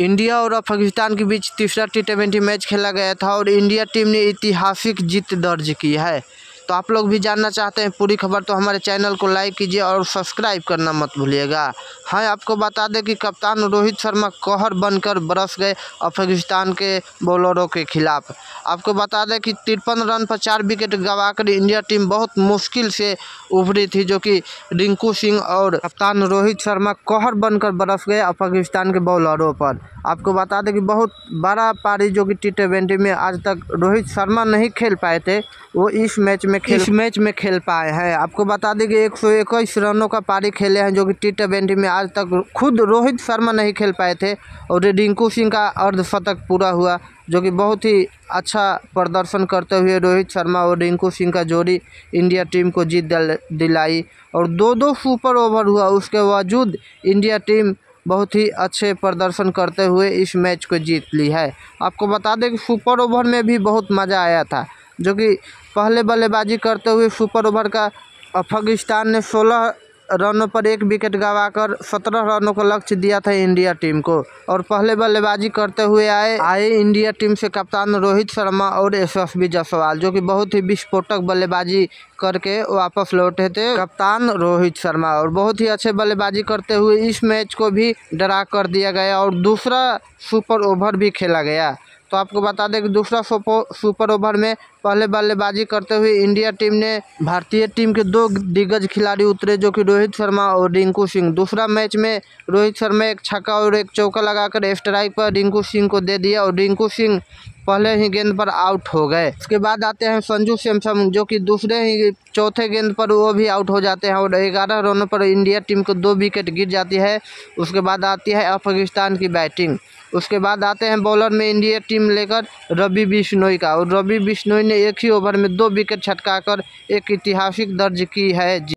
India और अफ़गानिस्तान के बीच तीसरा टी ट्वेंटी मैच खेला गया था और इंडिया टीम ने ऐतिहासिक जीत दर्ज की है। तो आप लोग भी जानना चाहते हैं पूरी खबर तो हमारे चैनल को लाइक कीजिए और सब्सक्राइब करना मत भूलिएगा। हाँ आपको बता दें कि कप्तान रोहित शर्मा कहर बनकर बरस गए अफ़गानिस्तान के बॉलरों के खिलाफ। आपको बता दें कि तिरपन रन पर चार विकेट गंवाकर इंडिया टीम बहुत मुश्किल से उभरी थी, जो कि रिंकू सिंह और कप्तान रोहित शर्मा कहर बनकर बरस गए अफ़गानिस्तान के बॉलरों पर। आपको बता दें कि बहुत बड़ा पारी, जो कि टी ट्वेंटी में आज तक रोहित शर्मा नहीं खेल पाए थे, वो इस मैच में खेल इस मैच में खेल पाए हैं। आपको बता दें कि एक सौ इक्कीस रनों का पारी खेले हैं, जो कि टी ट्वेंटी में आज तक खुद रोहित शर्मा नहीं खेल पाए थे और रिंकू सिंह का अर्धशतक पूरा हुआ, जो कि बहुत ही अच्छा प्रदर्शन करते हुए रोहित शर्मा और रिंकू सिंह का जोड़ी इंडिया टीम को जीत दिलाई और दो दो सुपर ओवर हुआ। उसके बावजूद इंडिया टीम बहुत ही अच्छे प्रदर्शन करते हुए इस मैच को जीत ली है। आपको बता दें कि सुपर ओवर में भी बहुत मज़ा आया था। जो कि पहले बल्लेबाजी करते हुए सुपर ओवर का अफ़गानिस्तान ने 16 रनों पर एक विकेट गंवाकर 17 रनों का लक्ष्य दिया था इंडिया टीम को। और पहले बल्लेबाजी करते हुए आए आए इंडिया टीम से कप्तान रोहित शर्मा और यशस्वी जायसवाल, जो कि बहुत ही विस्फोटक बल्लेबाजी करके वापस लौटे थे। कप्तान रोहित शर्मा और बहुत ही अच्छे बल्लेबाजी करते हुए इस मैच को भी डरा कर दिया गया और दूसरा सुपर ओवर भी खेला गया। तो आपको बता दें कि दूसरा सुपर ओवर में पहले बल्लेबाजी करते हुए इंडिया टीम ने भारतीय टीम के दो दिग्गज खिलाड़ी उतरे जो कि रोहित शर्मा और रिंकू सिंह। दूसरा मैच में रोहित शर्मा एक छक्का और एक चौका लगाकर स्ट्राइक पर रिंकू सिंह को दे दिया और रिंकू सिंह पहले ही गेंद पर आउट हो गए। उसके बाद आते हैं संजू सैमसंग जो कि दूसरे ही चौथे गेंद पर वो भी आउट हो जाते हैं और ग्यारह रनों पर इंडिया टीम को दो विकेट गिर जाती है। उसके बाद आती है अफ़गानिस्तान की बैटिंग। उसके बाद आते हैं बॉलर में इंडिया टीम लेकर रवि बिश्नोई का। और रवि बिश्नोई ने एक ही ओवर में दो विकेट छटकाकर एक ऐतिहासिक दर्ज की है।